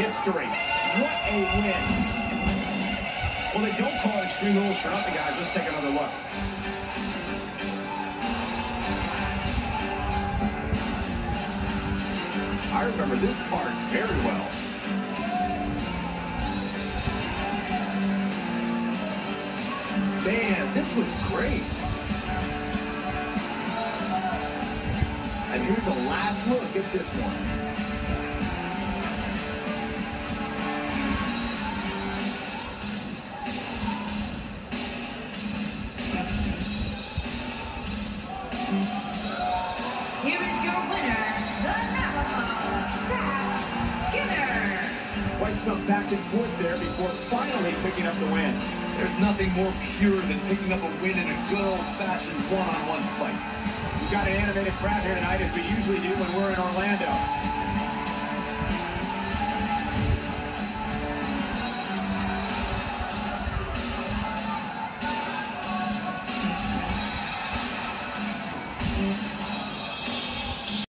history. What a win. Well, they don't call it Extreme Rules for nothing, guys. Let's take another look. I remember this part very well. Man, this was great. And here's a last Here is your winner, the Navajo, Zach Skinner. Quite some back and forth there before finally picking up the win. There's nothing more pure than picking up a win in a good old-fashioned one-on-one fight. We've got an animated crowd here tonight, as we usually do when we're in Orlando.